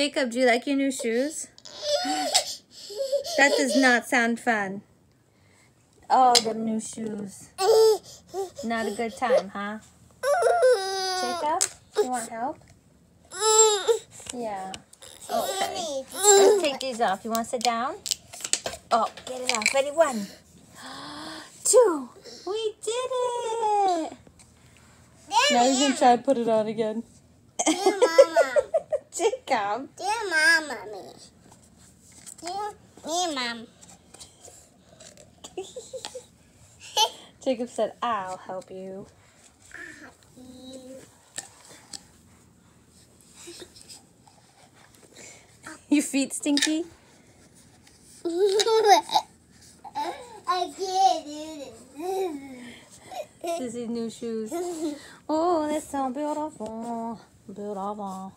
Jacob, do you like your new shoes? That does not sound fun. Oh, the new shoes. Not a good time, huh? Jacob, you want help? Yeah. Oh, okay. Let's take these off. You want to sit down? Oh, get it off. Ready? One, two. We did it. Now he's going to try to put it on again. Jacob. Dear Mama, me. Dear me, Mom. Jacob said, I'll help you. Your feet stinky? I can't do this. This is new shoes. Oh, that's so beautiful. Beautiful.